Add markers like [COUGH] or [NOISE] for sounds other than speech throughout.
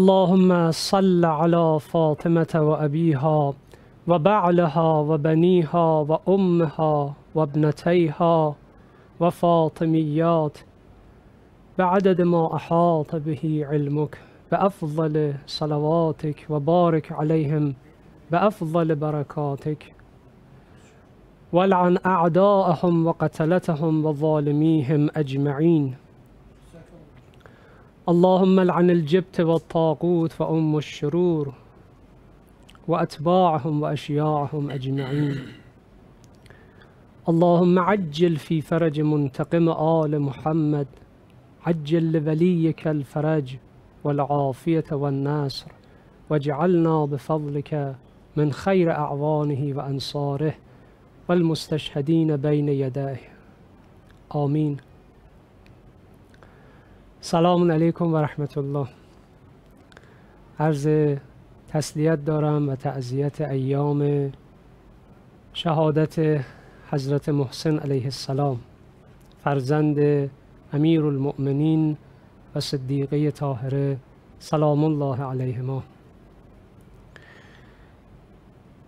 اللهم صل على فاطمة وأبيها وبعلها وبنيها وأمها وابنتيها وفاطميات بعدد ما أحاط به علمك بأفضل صلواتك وبارك عليهم بأفضل بركاتك. والعن أعداءهم وقتلتهم وظالميهم أجمعين. اللهم لعن الجبت والطاغوت وأم الشرور وأتباعهم وأشياعهم أجمعين. اللهم عجل في فرج منتقم آل محمد. عجل لوليك الفرج والعافية والنصر واجعلنا بفضلك من خير أعوانه وأنصاره والمستشهدين بين يديه. آمين. سلام علیکم و رحمت الله عرض تسلیت دارم و تعذیت ایام شهادت حضرت محسن علیه السلام فرزند امیر المؤمنین و صدیقه طاهره سلام الله علیهما.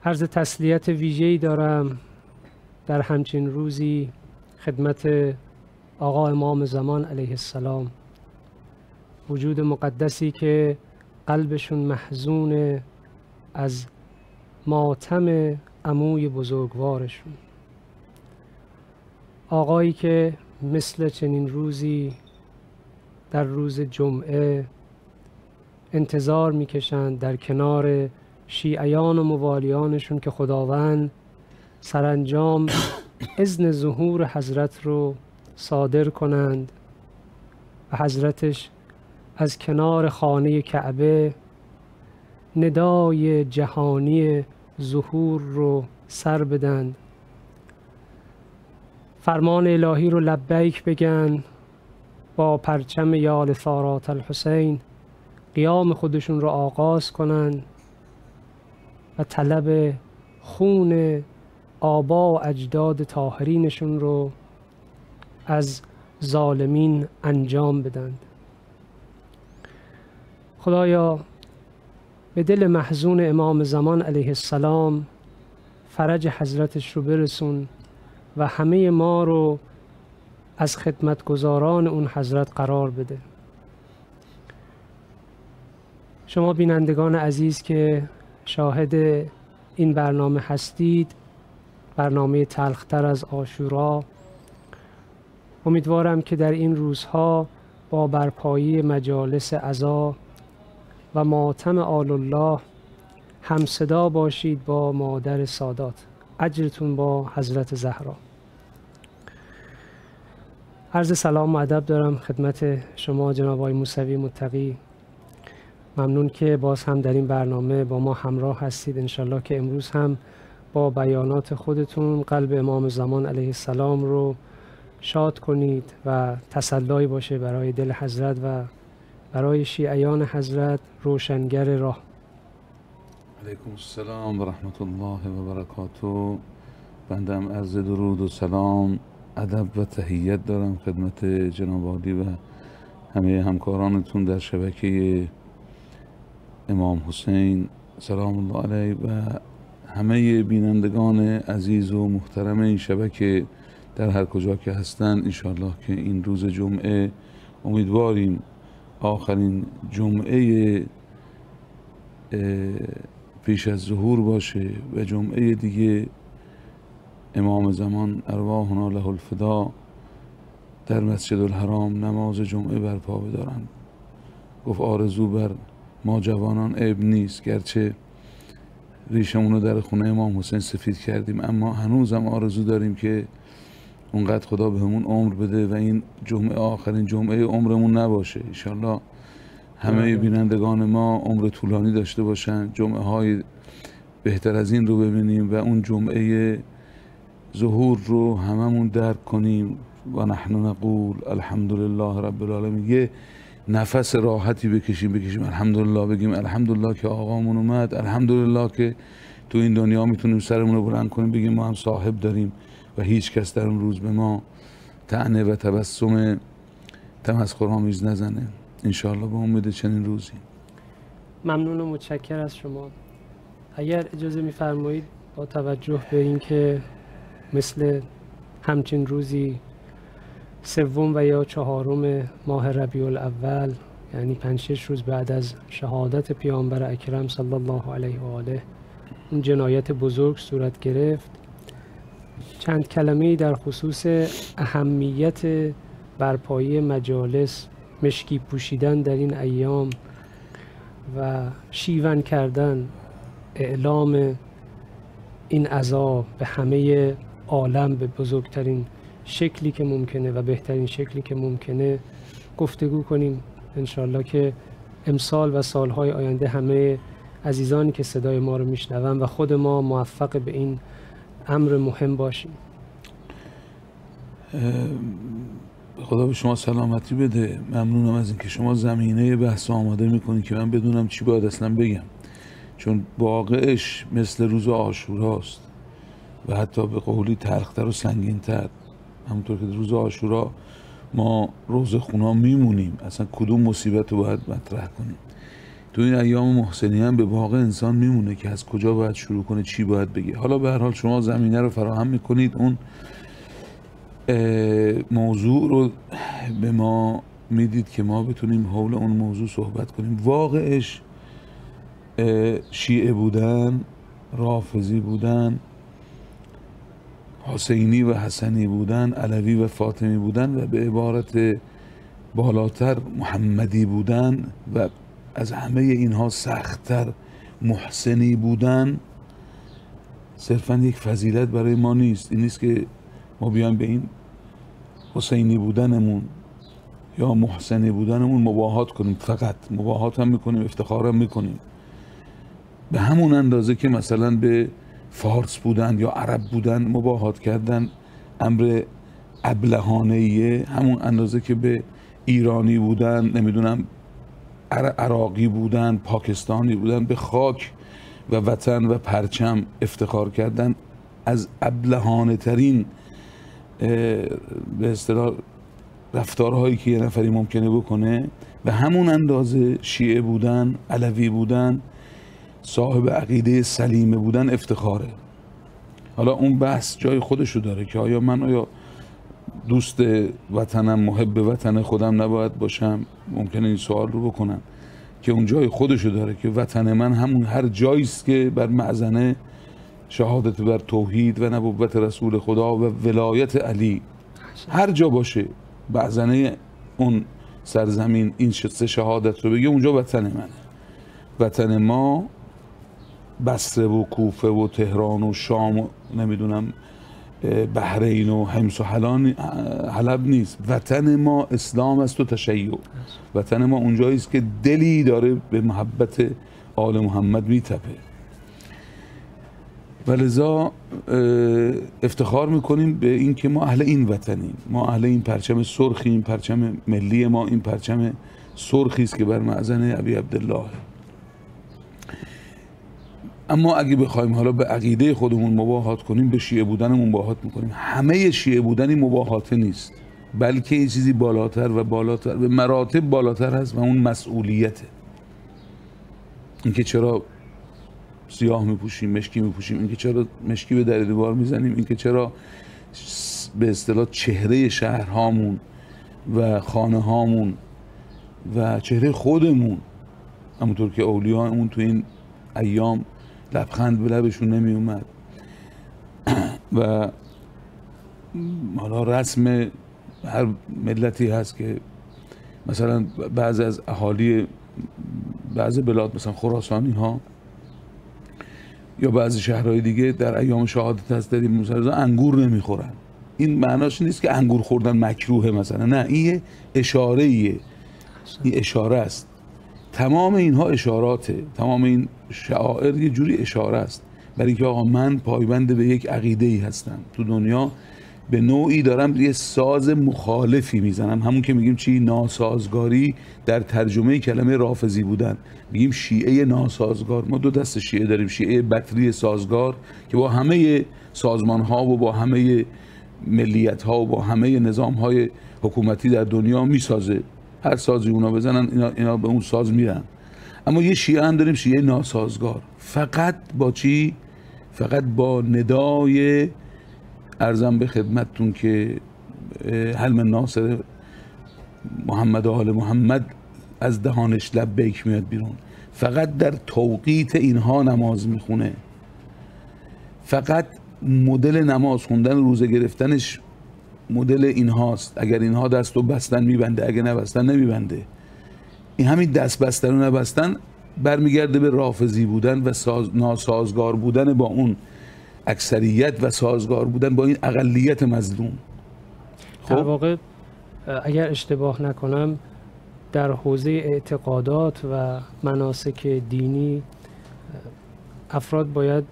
عرض تسلیت ویژه‌ای دارم در همچین روزی خدمت آقا امام زمان علیه السلام. وجود مقدسی که قلبشون محزون از ماتم عموی بزرگوارشون. آقایی که مثل چنین روزی در روز جمعه انتظار می‌کشند در کنار شیعیان و موالیانشون که خداوند سرانجام اذن ظهور حضرت رو صادر کنند و حضرتش از کنار خانه کعبه ندای جهانی ظهور رو سر بدن. فرمان الهی رو لبیک بگن با پرچم یال ثارات الحسین. قیام خودشون رو آغاز کنن و طلب خون آبا و اجداد طاهرینشون رو از ظالمین انجام بدند خدایا به دل محزون امام زمان علیه السلام فرج حضرتش رو برسون و همه ما رو از خدمتگزاران اون حضرت قرار بده. شما بینندگان عزیز که شاهد این برنامه هستید برنامه تلختر از آشورا امیدوارم که در این روزها با برپایی مجالس عزا و ماتم آل الله همصدا باشید با مادر سادات. اجرتون با حضرت زهرا. عرض سلام و ادب دارم خدمت شما جناب آقای موسوی متقی. ممنون که باز هم در این برنامه با ما همراه هستید. انشالله که امروز هم با بیانات خودتون قلب امام زمان علیه السلام رو شاد کنید و تسلایی باشه برای دل حضرت و برای شیعیان حضرت روشنگر راه. علیکم السلام و رحمت الله و برکاته. بندم عرض درود و سلام ادب و تهیت دارم خدمت جناب و همه همکارانتون در شبکه امام حسین. سلام الله علیه و همه بینندگان عزیز و محترم این شبکه در هر کجا که هستن. انشاءالله که این روز جمعه امیدواریم آخرین جمعه پیش از ظهور باشه و جمعه دیگه امام زمان ارواحنا له الفدا در مسجد الحرام نماز جمعه برپا بدارند. گفت آرزو بر ما جوانان عیب نیست گرچه ریشمون در خونه امام حسین سفید کردیم اما هنوزم آرزو داریم که اونقدر خدا به همون عمر بده و این جمعه آخرین جمعه عمرمون نباشه. انشالله همه بینندگان ما عمر طولانی داشته باشن. جمعه های بهتر از این رو ببینیم و اون جمعه ظهور رو هممون درک کنیم. و نحن نقول الحمدلله رب العالمین. یه نفس راحتی بکشیم بکشیم. الحمدلله بگیم الحمدلله که آقامون اومد. الحمدلله که تو این دنیا می‌تونیم سرمون رو بلند کنیم بگیم ما هم صاحب داریم. و هیچ کس در اون روز به ما تعنه و تبسم تمسخرآمیز نزنه. انشاءالله به امید چنین روزی. ممنون و متشکر از شما. اگر اجازه میفرمایید با توجه به اینکه مثل همچین روزی سوم و یا چهارم ماه ربیع الاول یعنی پنج شش روز بعد از شهادت پیامبر اکرم صلی الله علیه و آله اون جنایت بزرگ صورت گرفت. چند کلمه در خصوص اهمیت برپایی مجالس مشکی پوشیدن در این ایام و شیون کردن اعلام این عذاب به همه عالم به بزرگترین شکلی که ممکنه و بهترین شکلی که ممکنه گفتگو کنیم. انشالله که امسال و سالهای آینده همه عزیزانی که صدای ما رو میشنون و خود ما موفق به این امر مهم باشیم خدا به شما سلامتی بده. ممنونم از اینکه شما زمینه بحث آماده می‌کنید که من بدونم چی باید اصلا بگم. چون واقعش مثل روز آشوراست و حتی به قولی تلختر و سنگینتر. همونطور که روز آشورا ما روز خونا میمونیم. اصلا کدوم مصیبت رو باید مطرح کنیم؟ تو این ایام محسنی هم به واقع انسان میمونه که از کجا باید شروع کنه چی باید بگه. حالا به هر حال شما زمینه رو فراهم می‌کنید. اون موضوع رو به ما می‌دید که ما بتونیم حول اون موضوع صحبت کنیم. واقعش شیعه بودن رافضی بودن حسینی و حسنی بودن علوی و فاطمی بودن و به عبارت بالاتر محمدی بودن و از همه اینها سختتر محسنی بودن صرفا یک فضیلت برای ما نیست. این نیست که ما بیایم به این حسینی بودنمون یا محسنی بودنمون مباهات کنیم. فقط مباهات هم می‌کنیم افتخار هم می‌کنیم. به همون اندازه که مثلا به فارس بودن یا عرب بودن مباهات کردن امر ابلهانه همون اندازه که به ایرانی بودن نمی‌دونم عراقی بودن پاکستانی بودن به خاک و وطن و پرچم افتخار کردن. از ابلهانه ترین به اصطلاح رفتارهایی که یه نفری ممکنه بکنه به همون اندازه شیعه بودن علوی بودن صاحب عقیده سلیمه بودن افتخاره. حالا اون بحث جای خودشو داره که آیا من آیا دوست وطنم محب وطن خودم نباید باشم. ممکنه این سوال رو بکنم که اون جای خودشو داره که وطن من همون هر جاییست که بر معزنه شهادت بر توحید و نبوت رسول خدا و ولایت علی. هر جا باشه معزنه اون سرزمین این سه شهادت رو بگه اونجا وطن منه. وطن ما بصره و کوفه و تهران و شام و نمی‌دونم بحرین و حمص و حلب نیست. وطن ما اسلام است و تشیع. وطن ما اونجایی است که دلی داره به محبت آل محمد میتپه. و لذا افتخار می‌کنیم به اینکه ما اهل این وطنیم. ما اهل این پرچم سرخیم پرچم ملی ما این پرچم سرخی است که بر معزن ابی عبدالله. اما اگه بخوایم حالا به عقیده خودمون مباهات کنیم به شیعه بودنمون مباهات می‌کنیم. همه شیعه بودنی مباهات نیست بلکه این چیزی بالاتر و بالاتر به مراتب بالاتر هست و اون مسئولیته اینکه چرا سیاه میپوشیم مشکی میپوشیم اینکه چرا مشکی به در دیوار می‌زنیم اینکه چرا به اصطلاح چهره شهرهامون و خانه هامون و چهره خودمون همونطور که اولیاءمون تو این ایام لبخند به لبشون نمی اومد [CLEARS THROAT] و حالا رسم هر ملتی هست که مثلا بعض از اهالی بعض بلاد مثلا خراسانی ها یا بعضی شهرهای دیگه در ایام شهادت هست دیدیم مثلا انگور نمی‌خورن. این معناش نیست که انگور خوردن مکروه مثلا. نه این اشاره ایه این اشاره است. تمام اینها اشاراته. تمام این شعائر یه جوری اشاره است. برای اینکه آقا من پایبند به یک عقیده ای هستم. تو دنیا به نوعی دارم یه ساز مخالفی می‌زنم. همون که میگیم چی؟ ناسازگاری در ترجمه کلمه رافضی بودن. میگیم شیعه ناسازگار. ما دو دست شیعه داریم. شیعه بطری سازگار که با همه سازمان ها و با همه ملیت ها و با همه نظام های حکومتی در دنیا می‌سازه. هر سازی اونا بزنن اینا, اینا به اون ساز میرن. اما یه شیعه هم داریم شیعه ناسازگار. فقط با چی؟ فقط با ندای ارزم به خدمتتون که حلم ناصر محمد آل محمد از دهانش لبیک میاد بیرون. فقط در توقیت اینها نماز می‌خونه. فقط مدل نماز خوندن روزه گرفتنش مدل اینهاست. اگر اینها دست و بستن میبنده اگر نبستن نمیبنده. این همین دست بستن و نبستن برمیگرده به رافضی بودن و ساز... ناسازگار بودن با اون اکثریت و سازگار بودن با این اقلیت مظلوم. خب؟ در واقع اگر اشتباه نکنم در حوزه اعتقادات و مناسک دینی افراد باید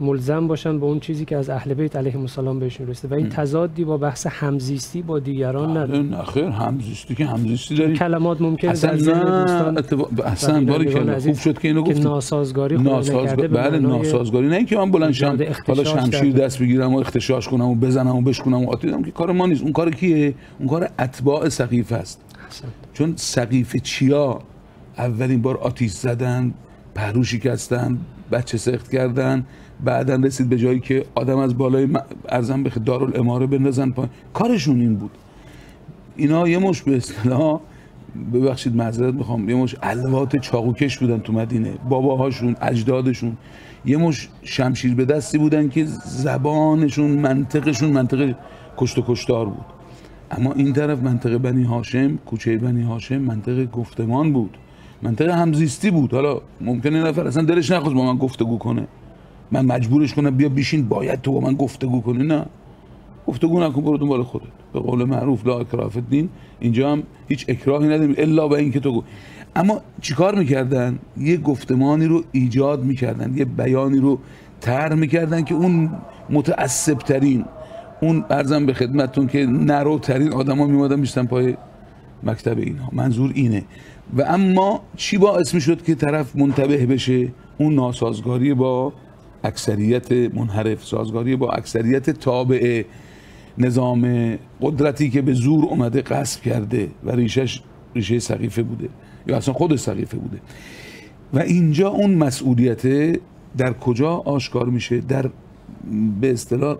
ملزم باشن به اون چیزی که از اهل بیت علیهم السلام بهشون رسیده. و این تضادی با بحث همزیستی با دیگران بله، نداره. نه خیر همزیستی که همزیستی داری. کلمات ممکنه اصلا نه اتفاق- اصلا باری که خوب شد که اینو گفتیم ناسازگاری خود ناسازگار نکرده به بله ناسازگاری. نه اینکه من بلند شم حالا شمشیر دست بگیرم و اختشاش کنم و بزنم و بشکنم و آتیدم که کار ما نیست. اون کار کیه؟ اون کار اتباع سقیفه است. چون سقیف چیا اولین بار آتیش زدن پهلو شکستن بچه سخت کردن بعدا رسید به جایی که آدم از بالای ارزم به دارالاماره بندازن پایین. کارشون این بود. اینا یه مش به اصطلاح ببخشید معذرت می‌خوام. یه مش الوات چاقوکش بودن تو مدینه. باباهاشون اجدادشون. یه مش شمشیر به دستی بودن که زبانشون منطقشون منطق کشت و کشتار بود. اما این طرف منطقه بنی هاشم کوچه بنی هاشم منطقه گفتمان بود. منطقه همزیستی بود. حالا ممکنه نفر اصلا دلش نخواست با من گفتگو کنه. من مجبورش کنم بیا بیشین باید تو با من گفتگو کنی نه. گفتگو نکن برو دنبال خودت. به قول معروف لا اکراه الدین. اینجا هم هیچ اکراهی نداریم الا به اینکه تو گو- اما چیکار می‌کردن؟ یه گفتمانی رو ایجاد می‌کردن یه بیانی رو طرح می‌کردن که اون متعصب ترین اون ارزم به خدمتتون که نروترین آدما میومدن میشتن پای مکتب اینها. منظور اینه. و اما چی باعث می‌شد که طرف منتبه بشه؟ اون ناسازگاری با اکثریت منحرف سازگاری با اکثریت تابع نظام قدرتی که به زور اومده قصب کرده و ریشش ریشه سقیفه بوده یا اصلا خود سقیفه بوده. و اینجا اون مسئولیت در کجا آشکار میشه؟ در به اصطلاح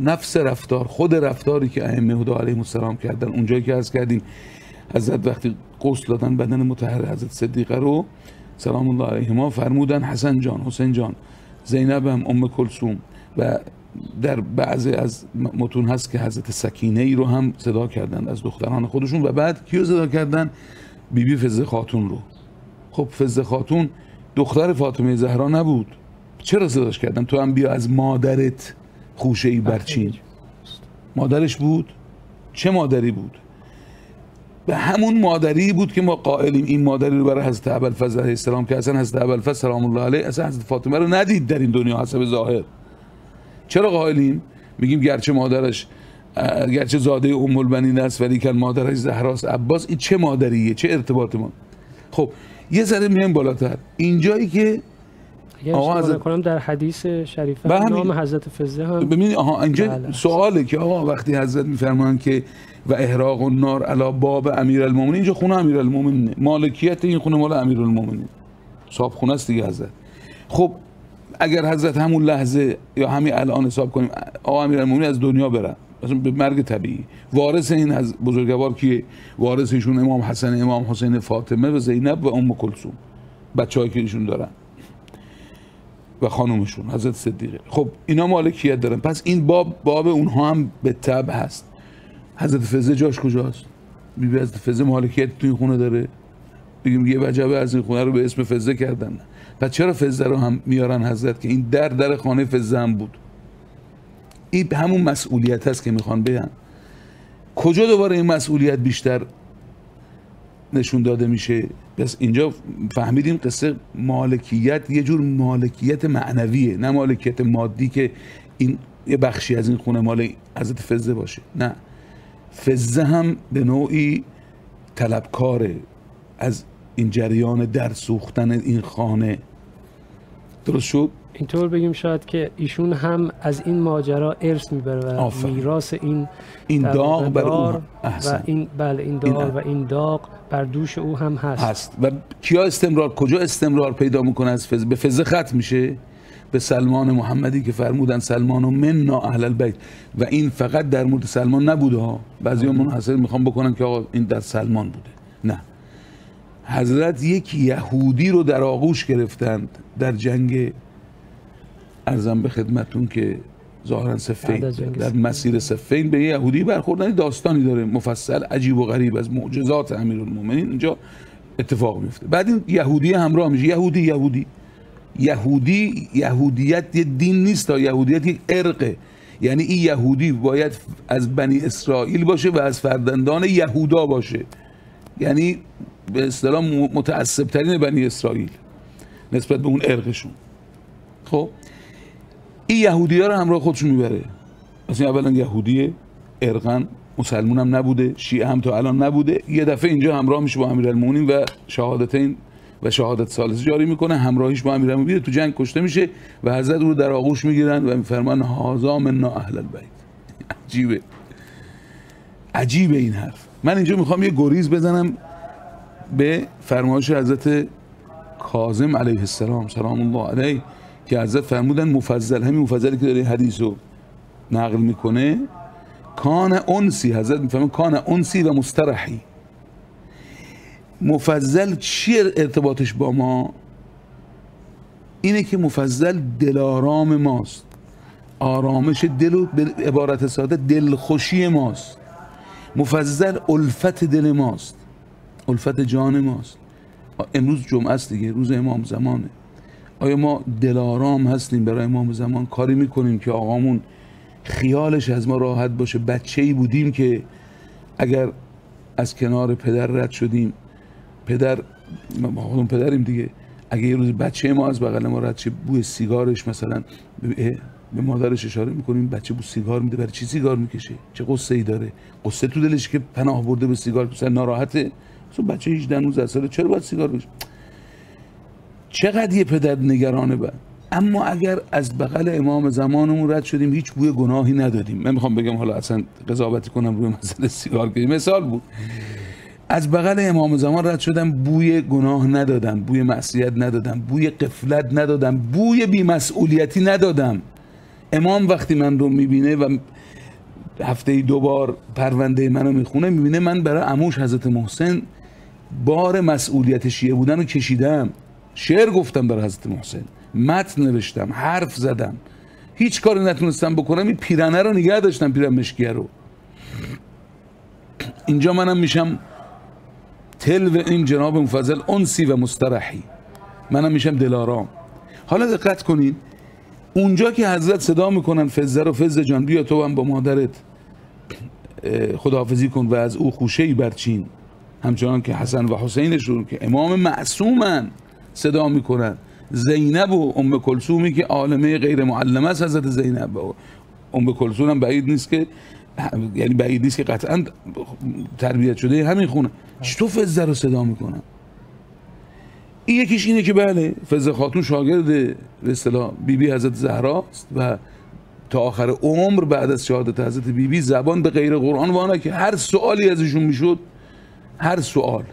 نفس رفتار خود رفتاری که ائمه هدا علیهم السلام کردن. اونجایی که از کردیم حضرت وقتی غسل دادن بدن مطهر حضرت صدیقه رو سلام الله علیهما فرمودن حسن جان حسین جان. زینب هم ام کلثوم و در بعضی از متون هست که حضرت سکینه ای رو هم صدا کردن از دختران خودشون و بعد کیو صدا کردن بیبی فزه خاتون رو. خب فزه خاتون دختر فاطمه زهرا نبود. چرا صداش کردن؟ تو هم بیا از مادرت خوشه ای برچین مادرش بود؟ چه مادری بود؟ به همون مادری بود که ما قائلیم این مادری رو برای حضرت ابوالفضل علیه السلام که اصلا حضرت ابوالفضل سلام الله علیه اصلا حضرت فاطمه رو ندید در این دنیا حسب ظاهر. چرا قائلیم؟ میگیم گرچه مادرش گرچه زاده ام البنین است ولی که مادرش زهراست عباس این چه مادریه؟ چه ارتباط ما؟ خب یه ذره میایم بالاتر. اینجایی که آقا حضرت- نکنم در حدیث همین- نام حضرت فزه هم ببینید آها اینجا بله. سواله که آقا وقتی حضرت میفرمان که و احراق النار علی باب امیرالمومنین. اینجا خونه امیرالمومنین مالکیت این خونه مال امیرالمومنین. صاحب خونه است دیگه حضرت. خب اگر حضرت همون لحظه یا همین الان حساب کنیم آقا امیرالمومنین از دنیا برن مثلا به مرگ طبیعی. وارث این از بزرگوار کیه؟ وارثشون امام حسن امام حسین فاطمه و زینب و ام کلثوم. بچه‌ای که ایشون دارن. و خانومشون حضرت صدیقه. خب اینا مالکیت دارن. پس این باب باب اونها هم به تبع هست. حضرت فزه جاش کجاست؟ بیبی حضرت فزه مالکیت توی خونه داره. بگیم یه وجبه از این خونه رو به اسم فزه کردن. پس چرا فزه رو هم میارن حضرت؟ که این در در خانه فزه هم بود. این همون مسئولیت هست که می‌خوان بگن کجا دوباره این مسئولیت بیشتر نشون داده میشه؟ پس اینجا فهمیدیم قصه مالکیت یه جور مالکیت معنویه نه مالکیت مادی که این یه بخشی از این خونه مال حضرت فزه باشه. نه. فزه هم به نوعی طلبکاره از این جریان در سوختن این خانه. درست شد؟ اینطور بگیم شاید که ایشون هم از این ماجرا ارث می‌بره و. میراث این این داغ بر او و این بله این هم. و این داغ بر دوش او هم هست, هست. و کیا استمرار کجا استمرار پیدا می‌کنه از فز به فزه ختم میشه؟ به سلمان محمدی که فرمودن سلمان و منا اهل البیت. و این فقط در مورد سلمان نبوده ها. بعضی منحصر می‌خوام بکنن که آقا این در سلمان بوده. نه. حضرت یک یهودی رو در آغوش گرفتند در جنگ ارزم به خدمتون که ظاهرا سفین در. مسیر سفین به یه یهودی برخوردن. داستانی داره. مفصل عجیب و غریب از معجزات امیرالمومنین. اینجا اتفاق میفته بعد این یهودی همراه میشه. یهودی یهودی. یهودی یهودیت یه دین نیست تا یهودیت یک ارقه. یعنی این یهودی باید از بنی اسرائیل باشه و از فرزندان یهودا باشه. یعنی به اصطلاح متعصب ترین بنی اسرائیل نسبت به اون ارقشون. خب؟ این یهودی ها رو همراه خودشون می‌بره. مثلا اولا یهودیه ارقن مسلمون هم نبوده شیعه هم تا الان نبوده. یه دفعه اینجا همراه میشه با امیرالمومنین و شهادتین و شهادت ثالث جاری می‌کنه همراهیش با امیرالمومنین تو جنگ کشته میشه و حضرت رو در آغوش می‌گیرن و میفرمان هازا منا اهل البیت. عجیبه. عجیبه این حرف. من اینجا می‌خوام یه گریز بزنم به فرمایش حضرت کاظم علیه السلام سلام الله علیه که حضرت فرمودن مفضل همین مفضلی که داره حدیث رو نقل می‌کنه. کان انسی حضرت میفرمون کان انسی و مسترحی. مفضل چی ارتباطش با ما؟ اینه که مفضل دلارام ماست. آرامش دل و عبارت ساده دلخوشی ماست. مفضل الفت دل ماست. الفت جان ماست. امروز جمعه است دیگه روز امام زمانه. آیا ما دلارام هستیم برای امام زمان؟ کاری می‌کنیم که آقامون خیالش از ما راحت باشه. بچه ای بودیم که اگر از کنار پدر رد شدیم پدر ما خودمون پدریم دیگه. اگه یه روز بچه ما از بغل ما رد شه بوی سیگارش مثلا به مادرش اشاره می‌کنیم بچه بو سیگار میده برای چی سیگار می‌کشه؟ چه قصه ای داره؟ قصه تو دلش که پناه برده به سیگار مثلا ناراحته. مثلا بچه 18 19 ساله چرا باید سیگار بکشه؟ چقدر یه پدر نگرانه بر اما اگر از بغل امام زمانمون رد شدیم هیچ بوی گناهی ندادیم. من می‌خوام بگم حالا اصلا قضاوتی کنم روی مسئله سیگار که مثال بود. از بغل امام زمان رد شدم بوی گناه ندادم بوی معصیت ندادم بوی قفلت ندادم بوی بیمسئولیتی ندادم. امام وقتی من رو می‌بینه و هفته دو بار پرونده منو می‌خونه می‌بینه من برای عموش حضرت محسن بار مسئولیت شیعه بودن رو کشیدم. شعر گفتم برای حضرت محسن متن نوشتم حرف زدم. هیچ کاری نتونستم بکنم این پیرنه رو نگه داشتم پیرن مشکیه رو. اینجا منم میشم تلو این جناب مفضل انسی و مسترحی. منم میشم دلارام. حالا دقت کنین اونجا که حضرت صدا می‌کنن فزه رو فزه جان بیا تو هم با مادرت خداحافظی کن و از او خوشه ای برچین. همچنان که حسن و حسینشون که امام معصومن صدا می‌کنن. زینب و ام کلثومی که عالمه غیر معلمه است حضرت زینب. و ام کلثوم هم بعید نیست که یعنی بعید نیست که قطعا تربیت شده همین خونه. چطور فزه رو صدا می‌کنن؟ این یکیش اینه که بله فزه خاتون شاگرد به اصطلاح بیبی حضرت زهراست و تا آخر عمر بعد از شهادت حضرت بیبی زبان به غیر قرآن وانه که هر سوالی ازشون می‌شد هر سوال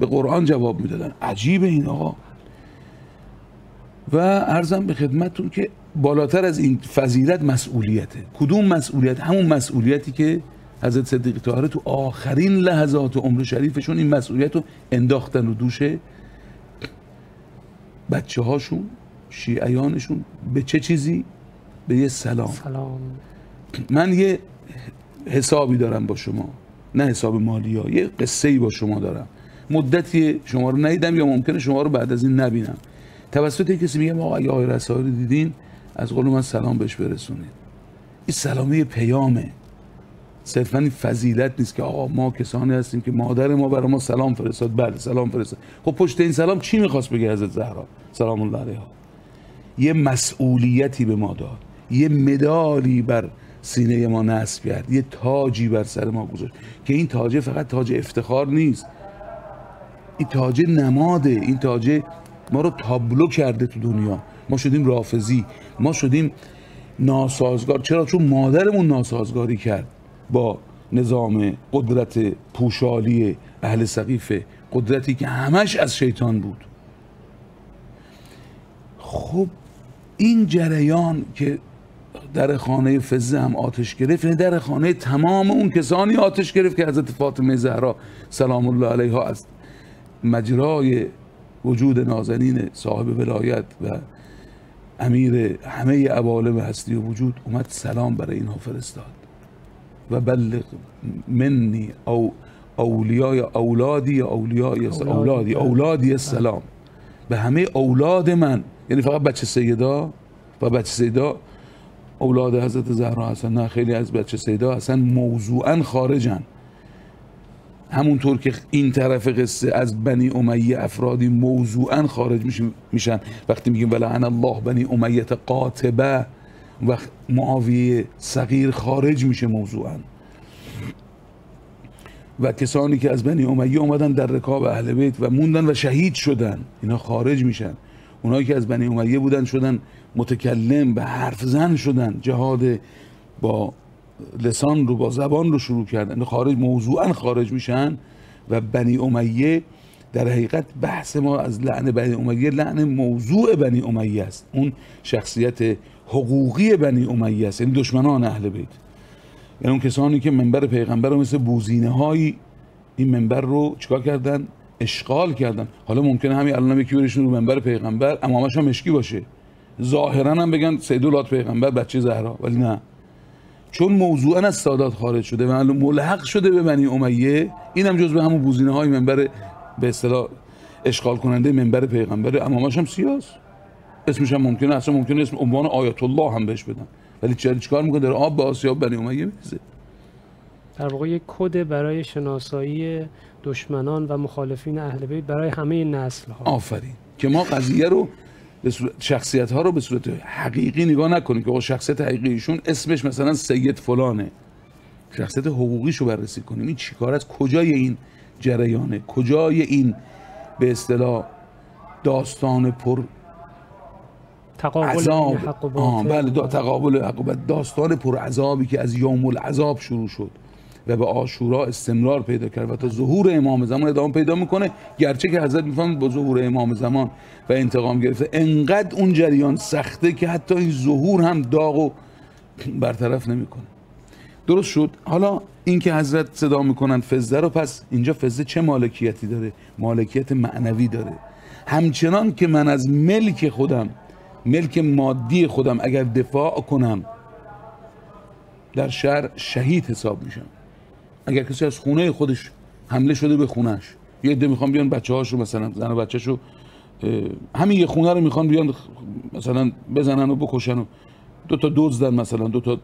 به قرآن جواب می‌دادن. عجیب این آقا. و ارزم به خدمتتون که بالاتر از این فضیلت مسئولیته. کدوم مسئولیت؟ همون مسئولیتی که حضرت صدیق طاهره تو آخرین لحظات عمر شریفشون این مسئولیت رو انداختن رو دوشه. بچه هاشون شیعیانشون به چه چیزی؟ به یه سلام. سلام. من یه حسابی دارم با شما. نه حساب مالی ها یه قصه ای با شما دارم. مدتی شما رو ندیدم یا ممکنه شما رو بعد از این نبینم. توسط کسی میگم آقا آقای رسائل دیدین از قول من سلام بهش برسونید. این سلامی پیامه. صرفا این فضیلت نیست که آقا ما کسانی هستیم که مادر ما برای ما سلام فرستاد. بله سلام فرستاد. خب پشت این سلام چی می‌خواست بگه حضرت زهرا؟ سلام الله علیها. یه مسئولیتی به ما داد. یه مدالی بر سینه ما نصب کرد. یه تاجی بر سر ما گذاشت. که این تاجه فقط تاج افتخار نیست. این تاجه نماده. این تاجه ما رو تابلو کرده تو دنیا. ما شدیم رافضی. ما شدیم ناسازگار. چرا؟ چون مادرمون ناسازگاری کرد با نظام قدرت پوشالی اهل سقیفه قدرتی که همش از شیطان بود. خب این جریان که در خانه فزه هم آتش گرفت یعنی در خانه تمام اون کسانی آتش گرفت که حضرت فاطمه زهرا سلام الله علیها از مجرای وجود نازنین صاحب ولایت و امیر همه عوالم هستی و وجود اومد سلام برای اینها فرستاد. و بلغ منی او اولیای اولادی یا اولیای اولادی اولادی السلام. به همه اولاد من. یعنی فقط بچه سیدا و بچه سیدا. اولاد حضرت زهرا هستن نه خیلی از بچه سیدا هستن موضوعا خارجن. همونطور که این طرف قصه از بنی امیه افرادی موضوعا خارج میشن. وقتی میگیم ولعن الله بنی امیت قاطبه وقت معاویه صغیر خارج میشه موضوعا. و کسانی که از بنی امیه اومدن در رکاب اهل بیت و موندن و شهید شدن اینا خارج میشن. اونایی که از بنی امیه بودن شدن متکلم به حرف زن شدن جهاد با لسان رو با زبان رو شروع کردن. خارج موضوعا خارج میشن و بنی امیه در حقیقت بحث ما از لعن بنی امیه لعن موضوع بنی امیه است. اون شخصیت حقوقی بنی امیه است یعنی دشمنان اهل بیت. یعنی اون کسانی که منبر پیغمبر رو مثل بوزینه های این منبر رو چیکار کردن؟ اشغال کردن. حالا ممکنه همین الان یکی برشون رو منبر پیغمبر امامش هم مشکی باشه. ظاهرا هم بگن سیدولات پیغمبر بچه زهرا ولی نه. چون موضوعا از سادات خارج شده و ملحق شده به بنی امیه این هم جز به همون بوزینه های منبر به اصطلاح اشغال کننده منبر پیغمبر امامش هم سیاس اسمش هم ممکنه اصلا ممکنه اسم عنوان آیت الله هم بهش بدن. ولی چرا چیکار می‌کنه؟ در آب به آسیاب بنی امیه میزه در واقع یک کد برای شناسایی دشمنان و مخالفین اهل بیت برای همه نسل ها آفرین. که ما قضیه رو به صورت شخصیت ها رو به صورت حقیقی نگاه نکنیم که شخصیت حقیقیشون اسمش مثلا سید فلانه. شخصیت حقوقیش رو بررسی کنیم. این چیکار از کجای این جریانه؟ کجای این به اصطلاح داستان پر تقابل عذاب؟ حق و باطل. بله دا تقابل حق و. داستان پر عذابی که از یوم العذاب شروع شد. و به آشورا استمرار پیدا کرد و تا ظهور امام زمان ادامه پیدا می‌کنه. گرچه که حضرت می‌فهمید با ظهور امام زمان و انتقام گرفته انقدر اون جریان سخته که حتی این ظهور هم داغ و برطرف نمی‌کنه. درست شد. حالا این که حضرت صدا می‌کنن فزه رو پس اینجا فزه چه مالکیتی داره؟ مالکیت معنوی داره. همچنان که من از ملک خودم ملک مادی خودم اگر دفاع کنم در شهر شهید حساب میشم. اگر کسی از خونه خودش حمله شده به خونش یه عده می‌خوان بیان بچه هاشو مثلا زن و بچهشو همین یه خونه رو می‌خوان بیان مثلا بزنن و بکشن و دو تا دزدن مثلا دو تا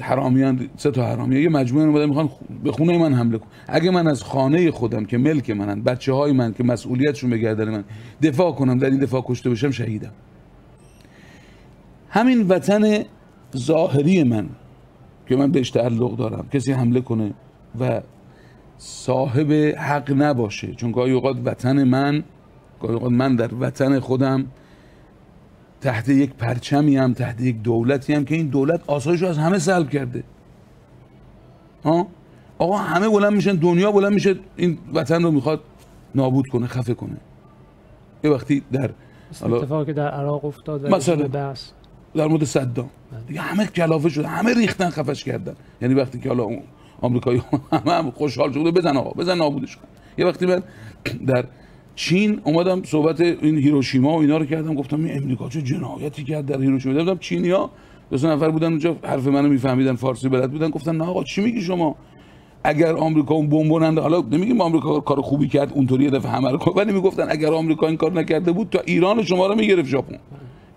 حرامیان سه تا حرامی یه مجموعه اومدن می‌خوان به خونه من حمله کن. اگه من از خانه خودم که ملک منن بچه های من که مسئولیتشون به گردن من دفاع کنم در این دفاع کشته بشم شهیدم. همین وطن ظاهری من که من بهش تعلق دارم کسی حمله کنه و صاحب حق نباشه. چون گاهی اوقات وطن من گاهی اوقات من در وطن خودم تحت یک پرچمی هم تحت یک دولتی هم که این دولت آسایش رو از همه سلب کرده. ها؟ آقا همه بلند میشن دنیا بلند میشه این وطن رو می‌خواد نابود کنه خفه کنه. یه وقتی در مثل اتفاقی که در عراق افتاد و مثلا. بس در مورد صدام. دیگه همه کلافه شده همه ریختن خفش کردن. یعنی وقتی که حالا اون آمریکایی [LAUGHS] همه هم خوشحال شده بزن آقا بزن نابودش کن. یه وقتی من [CLEARS THROAT] در چین اومدم صحبت این هیروشیما و اینا رو کردم گفتم این امریکا چه جنایتی کرد در هیروشیما. دیدم چینیا دو سه نفر بودن اونجا حرف منو میفهمیدن فارسی بلد بودن. گفتن نه آقا چی میگی شما؟ اگر آمریکا اون بمب حالا نمیگیم آمریکا کار خوبی کرد اونطوری یه دفعه همه رو ولی می‌گفتن اگر آمریکا این کار نکرده بود تا ایران شما رو می‌گرفت ژاپن.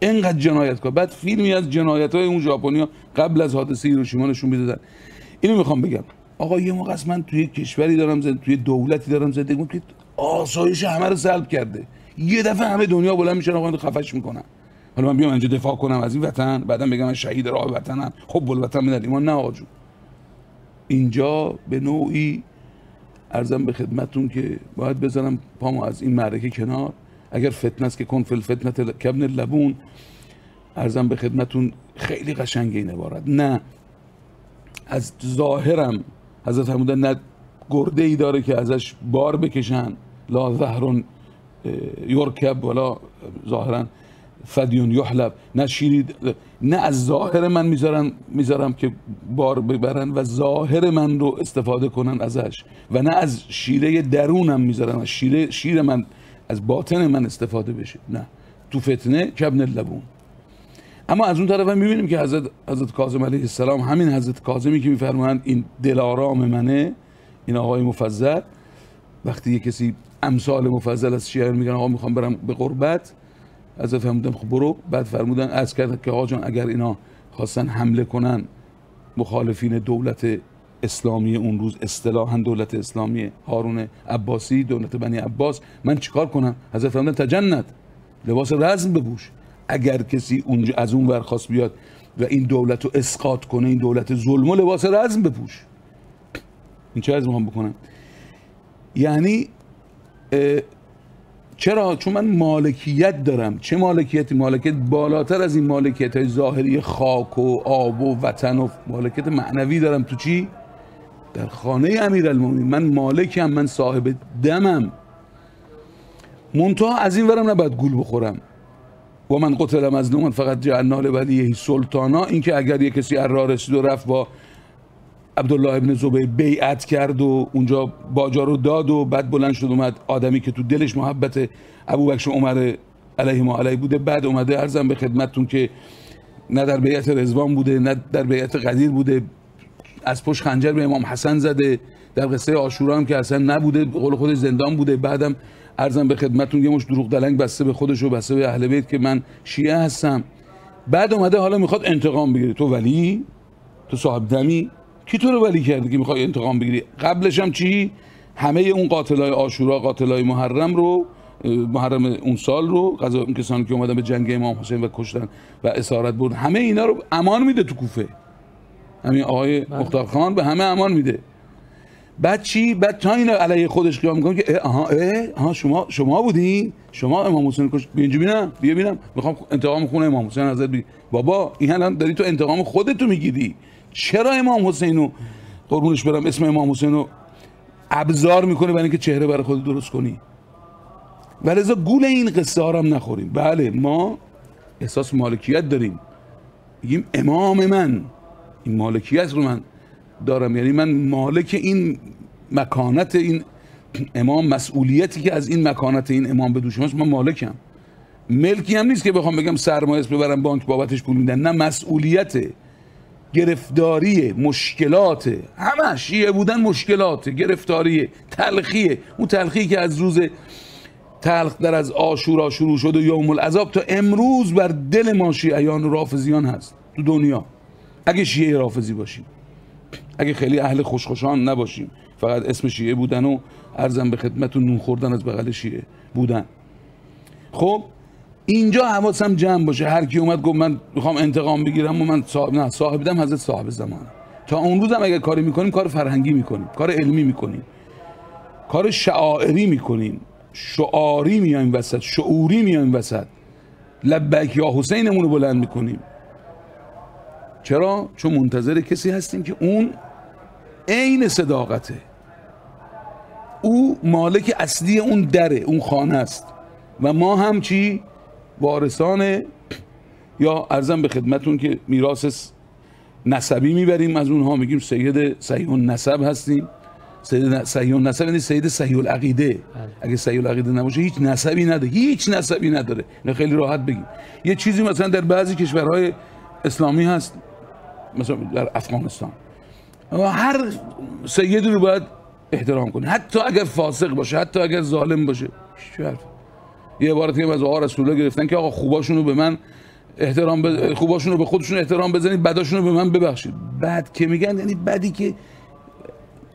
اینقدر جنایت کار بعد فیلمی از جنایت های اون ژاپنیا قبل از حادثه هیروشیما نشون می‌دادن. اینو می‌خوام بگم. آقا یه موقع من توی کشوری دارم زد... توی دولتی دارم زندگی می‌کنم که آسایش همه رو سلب کرده. یه دفعه همه دنیا بلند میشن آقا خفش می‌کنن. حالا من بیام اینجا دفاع کنم از این وطن بعدم بگم من شهید راه وطنم. خب الوطن من ایمان نه آجو اینجا به نوعی ارزم به خدمتون که باید بزنم پامو از این معرکه کنار. اگر فتنه است که کن فل فتنت کبن لبون ارزم به خدمتون خیلی قشنگه این عبارت. نه از ظاهرم حضرت فرمودن نه گرده ای داره که ازش بار بکشن لا ظهرون یرکب ولا ظاهرا فدیون یحلب. نه شیری نه از ظاهر من می‌ذارم می‌ذارم که بار ببرن و ظاهر من رو استفاده کنن ازش. و نه از شیره درونم می‌ذارم از شیره شیر من از باطن من استفاده بشه. نه. تو فتنه کبن لبون. اما از اون طرف هم می‌بینیم که حضرت حضرت کاظم علیه السلام همین حضرت کاظمی که میفرمایند این دلارام منه این آقای مفضل. وقتی یه کسی امثال مفضل از شیعه میگن آقا می‌خوام برم به قربت از فرمودن خب برو. بعد فرمودن از کرد که آقا جان اگر اینا خواستن حمله کنن مخالفین دولت اسلامی اون روز اصطلاحا دولت اسلامی هارون عباسی دولت بنی عباس. من چیکار کنم؟ حضرت فرمودن تجنت لباس رزم بپوش. اگر کسی اونجا از اون ور خواست بیاد و این دولت رو اسقاط کنه این دولت ظلم و لباس رزم بپوش. این چه از می‌خوام بکنم؟ یعنی چرا؟ چون من مالکیت دارم. چه مالکیتی؟ مالکیت بالاتر از این مالکیت های ظاهری خاک و آب و وطن و مالکیت معنوی دارم. تو چی؟ در خانه امیر من مالکم من صاحب دمم. منتها از این ورم نباید گول بخورم. و من قتل مظلوما فقط جعلنا ولیه سلطانا. اینکه اگر یه کسی ار رسید و رفت با عبدالله ابن زبیر بیعت کرد و اونجا باجا رو داد و بعد بلند شد اومد آدمی که تو دلش محبت ابو بکر عمر علیه ما علیه بوده بعد اومده ارزم به خدمتتون که نه در بیعت رزوان بوده نه در بیعت قدیر بوده. از پشت خنجر به امام حسن زده. در قصه آشورا هم که اصلا نبوده قول خود زندان بوده. بعدم ارزم به خدمتتون یه مش دروغ دلنگ بسته به خودش و بسته به اهل بیت که من شیعه هستم. بعد اومده حالا می‌خواد انتقام بگیره. تو ولی؟ تو صاحب دمی؟ کی تو رو ولی کرده که می‌خوای انتقام بگیری؟ قبلش هم چی؟ همه اون قاتلای آشورا قاتلای محرم رو محرم اون سال رو قضا اون کسانی که اومدن به جنگ امام حسین و کشتن و اسارت بود همه اینا رو امان میده تو کوفه. همین آقای بله. مختار خان به همه امان میده. بعد چی؟ بعد تا اینا علیه خودش قیام می‌کنه که آها اه آها شما شما بودین؟ شما امام حسین کش بیا ببینم بیا ببینم می‌خوام انتقام خونه امام حسین ازت بگی بابا این الان داری تو انتقام خودتو می‌گیری. چرا امام حسین رو قربونش برم اسم امام حسین رو ابزار می‌کنه برای اینکه چهره برای خود درست کنی؟ ولذا گول این قصه ها هم نخوریم. بله ما احساس مالکیت داریم. میگیم امام من. این مالکیت رو من دارم؟ یعنی من مالک این مکانت این امام مسئولیتی که از این مکانت این امام به دوش من مالکم. ملکی هم نیست که بخوام بگم سرمایه ببرم بانک بابتش پول میدن. نه مسئولیته گرفتاری مشکلات. همه شیعه بودن مشکلات گرفتاری تلخیه اون تلخی که از روز تلخ در از آشورا شروع شد و یوم العذاب تا امروز بر دل ما شیعیان و رافضیان هست تو دنیا. اگه شیعه رافضی باشیم اگه خیلی اهل خوشخوشان نباشیم فقط اسم شیعه بودن و ارزم به خدمت و نون خوردن از بغل شیعه بودن. خب اینجا حواسم جمع باشه. هر کی اومد گفت من می‌خوام انتقام بگیرم و من صاحب نه صاحب حضرت صاحب زمان تا اون روزم اگر کاری می‌کنیم کار فرهنگی می‌کنیم کار علمی می‌کنیم کار شعائری می‌کنیم. شعاری میایم وسط شعوری میایم وسط. لبک یا حسینمون رو بلند می‌کنیم. چرا؟ چون منتظر کسی هستیم که اون عین صداقته. او مالک اصلی اون دره اون خانه است. و ما هم چی؟ وارثان یا ارزم به خدمتون که میراث نسبی می‌بریم. از اونها میگیم سید صحیح نسب هستیم. سید صحیح نسب یعنی سید صحیح العقیده. بله. اگه صحیح العقیده نباشه هیچ نسبی نداره. هیچ نسبی نداره. نه خیلی راحت بگیم. یه چیزی مثلا در بعضی کشورهای اسلامی هست. مثلا در افغانستان. هر سیدی رو باید احترام کنی حتی اگر فاسق باشه حتی اگر ظالم باشه. چه یه عبارتی که از آقا رسول گرفتن که آقا خوباشون رو به من احترام ب... خوباشون رو به خودشون احترام بزنید بداشون رو به من ببخشید. بعد که میگن یعنی بدی که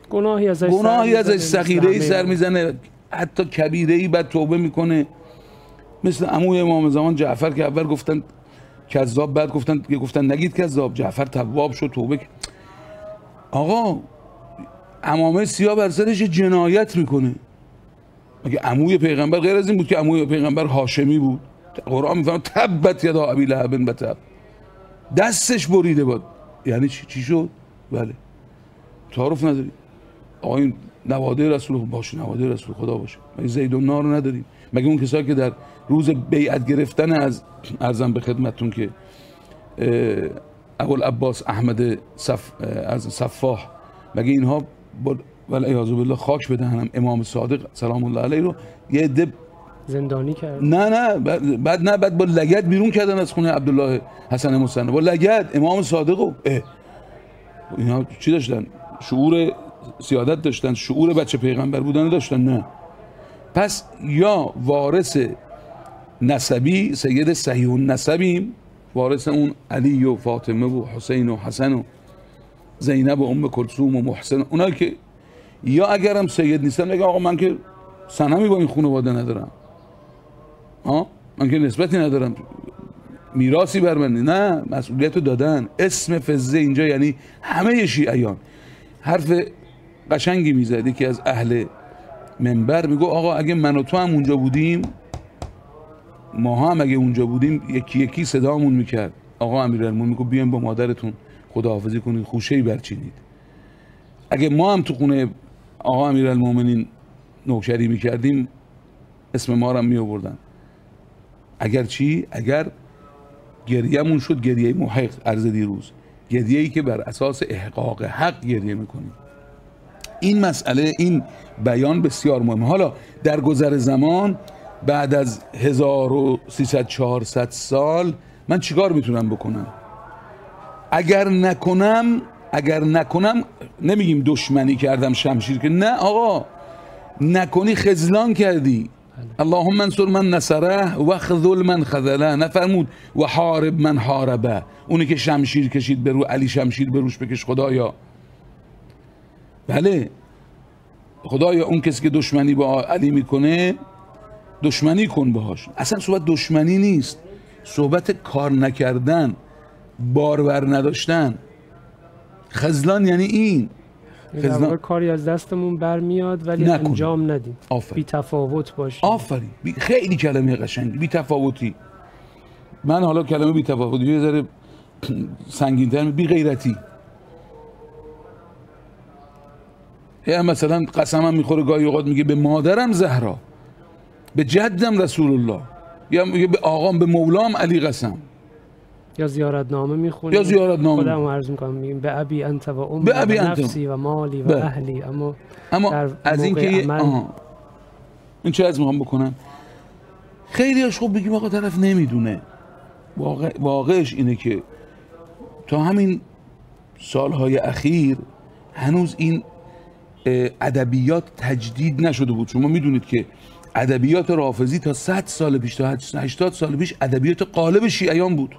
گناهی ازش گناهی ازش سخیره ای سر می‌زنه. حتی کبیره ای بعد توبه می‌کنه. مثل عموی امام زمان جعفر که اول گفتن کذاب بعد گفتن گفتن نگید کذاب جعفر تواب شد توبه کرد. آقا امامه سیاه بر سرش جنایت می‌کنه. مگه عموی پیغمبر غیر از این بود که عموی پیغمبر هاشمی بود؟ قرآن میفهم تبت یدا ابی لهب بتب دستش بریده بود. یعنی چی, چی شد؟ بله. تعارف نداری آقا این نواده رسول باشه نواده رسول خدا باشه. مگه زید و نار نداریم. مگه اون کسایی که در روز بیعت گرفتن از ارزم به خدمتتون که ابو عباس احمد صف از صفاح مگه اینها ولی بالله خاک بدهنم امام صادق سلام الله علیه رو یه دب زندانی کرد؟ نه نه بعد نه بعد با لگت بیرون کردن از خونه عبدالله حسن مصنف با لگت امام صادق اه. اینا چی داشتن؟ شعور سیادت داشتن شعور بچه پیغمبر بودن داشتن نه. پس یا وارث نسبی سید صحیح نسبیم وارث اون علی و فاطمه و حسین و حسن و زینب و ام کلثوم و محسن. اونایی که یا اگرم سید نیستن بگه آقا من که سنمی با این خانواده ندارم. ها من که نسبتی ندارم. میراسی بر من نه مسئولیت رو دادن. اسم فزه اینجا یعنی همه شیعیان. حرف قشنگی می‌زد. که از اهل منبر میگو آقا اگه من و تو هم اونجا بودیم ما هم اگه اونجا بودیم یکی یکی صدامون می‌کرد. آقا امیرالمومنین میگو بیاین با مادرتون خداحافظی کنید خوشه ای برچینید. اگه ما هم تو خونه آقا امیرالمومنین نوکری می‌کردیم اسم ما رو می آوردن اگر چی؟ اگر گریهمون شد گریه محق عرض دیروز. گریه ای که بر اساس احقاق حق گریه می‌کنیم. این مسئله این بیان بسیار مهمه. حالا در گذر زمان بعد از 1300 400 سال من چیکار می‌تونم بکنم؟ اگر نکنم اگر نکنم نمیگیم دشمنی کردم شمشیر که نه آقا نکنی خزلان کردی. اللهم انصر من نصره و خذل من خذله. نفرمود و حارب من حاربه. اونی که شمشیر کشید برو علی شمشیر بروش بکش خدایا. بله. خدایا اون کسی که دشمنی با علی می‌کنه دشمنی کن باهاش. اصلا صحبت دشمنی نیست. صحبت کار نکردن بارور نداشتن. خزلان یعنی این. خزلان کاری از دستمون برمیاد ولی نکن. انجام ندیم. آفرین. بی تفاوت باشیم. آفرین. بی... خیلی کلمه قشنگی. بی تفاوتی. من حالا کلمه بی تفاوتی. یه ذره [CLEARS THROAT] سنگین‌تر. بی غیرتی. یا مثلا قسمم می‌خوره. گاهی اوقات میگه به مادرم زهرا. به جدم رسول الله یا به آقام به مولام علی قسم. یا زیارت نامه می‌خونیم یا زیارت نامه خودم عرض می‌کنم میگیم به ابی انت و امی به ابی انت. نفسی و مالی و بله. اهلی. اما اما در از این موقع که عمل- آها. این چه از می‌خوام بکنم؟ خیلی هاش خب بگیم آقا طرف نمی‌دونه. واقع... واقعش اینه که تا همین سالهای اخیر هنوز این ادبیات تجدید نشده بود. شما می‌دونید که ادبیات رافضی تا 100 سال پیش تا 80 سال پیش ادبیات قالب شیعیان بود.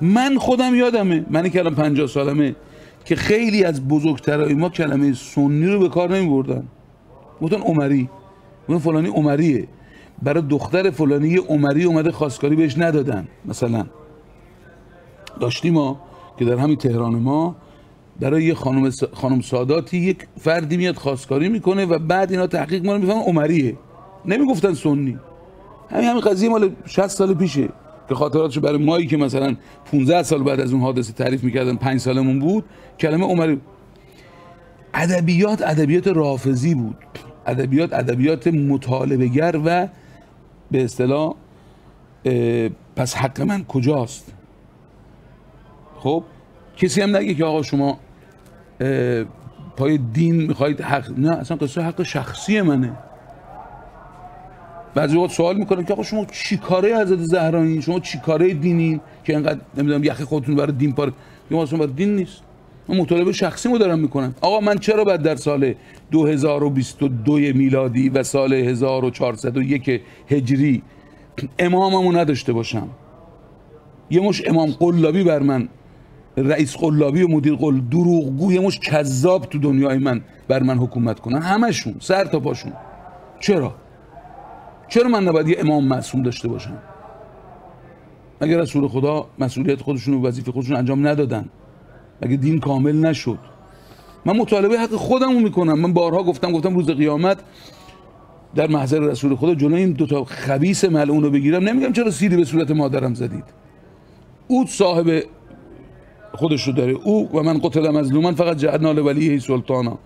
من خودم یادمه من که الان 50 سالمه که خیلی از بزرگترهای ما کلمه سنی رو به کار نمی بردن گفتن عمری. گفتن فلانی عمریه. برای دختر فلانی یه عمری اومده خواستگاری بهش ندادن مثلا. داشتیم ما که در همین تهران ما برای یه خانم, خانم ساداتی یک فردی میاد خواستگاری می‌کنه و بعد اینا تحقیق می‌کنن می‌فهمن عمریه. نمی‌گفتن سنی. همین همین قضیه مال 60 سال پیشه که خاطراتشو برای مایی که مثلا 15 سال بعد از اون حادثه تعریف می‌کردن 5 سالمون بود کلمه عمری ادبیات ادبیات رافضی بود. ادبیات ادبیات مطالبهگر و به اصطلاح پس حق من کجاست؟ خب کسی هم نگه که آقا شما پای دین می‌خواید حق نه اصلا قصه حق شخصی منه. بعضی وقت سوال می‌کنن که آقا شما چی کاره حضرت زهرا شما چی کاره دینین که اینقدر نمی‌دونم یخ خودتون برای دین پاره یا اصلا برای دین نیست. من مطالبه شخصی مو دارم می‌کنم. آقا من چرا باید در سال 2022 میلادی و سال 1401 هجری اماممو نداشته باشم؟ یه مش امام قلابی بر من رئیس قلابی و مدیر قل دروغگو یه مش کذاب تو دنیای من بر من حکومت کنن. همشون سر تا پاشون. چرا؟ چرا من نباید یه امام معصوم داشته باشم؟ مگه رسول خدا مسئولیت خودشون و وظیفه خودشون انجام ندادن؟ مگه دین کامل نشد؟ من مطالبه حق خودم رو می‌کنم. من بارها گفتم گفتم روز قیامت در محضر رسول خدا جلوی این دوتا خبیس ملعون رو بگیرم. نمیگم چرا سیری به صورت مادرم زدید. او صاحب خودش رو داره. او و من قتل مظلومن فقط جعلنا لولیه سلطانا.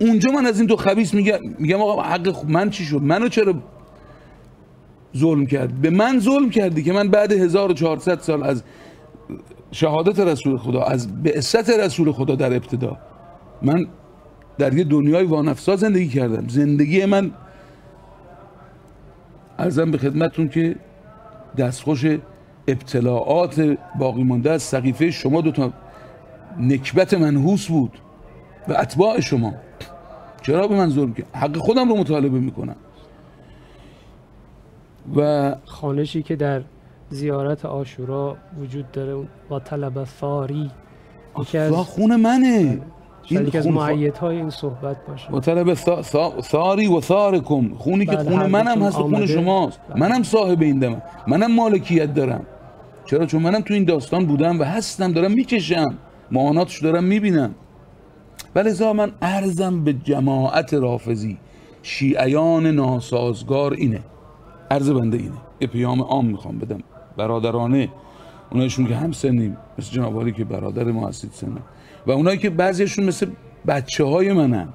اونجا من از این دو خبیس میگم میگم آقا حق من چی شد؟ منو چرا ظلم کرد. به من ظلم کردی که من بعد 1400 سال از شهادت رسول خدا از بعثت رسول خدا در ابتدا من در یه دنیای وانفسا زندگی کردم. زندگی من ارزم به خدمتون که دستخوش ابتلاعات باقی مانده از سقیفه شما دوتا نکبت منحوس بود و اتباع شما. چرا به من ظلم کرد؟ حق خودم رو مطالبه می‌کنم. و خانشی که در زیارت آشورا وجود داره با طلب فاری. یکی از خون منه. شاید یکی از خون- معیدهای این صحبت باشه. و طلب ثا- ثا- ثاری و ثارکم خونی که بله، خون منم هست و خون. شماست. بله. منم صاحب این دمم. منم مالکیت دارم. چرا؟ چون منم تو این داستان بودم و هستم دارم می‌کشم. معاناتش دارم می‌بینم. ولذا من ارزم به جماعت رافضی شیعیان ناسازگار اینه. عرض بنده اینه. یه پیام عام می‌خوام بدم. برادرانه. اونایشون که هم سنیم. مثل جناب که برادر ما هستید سنم و اونایی که بعضیشون مثل بچه های منن.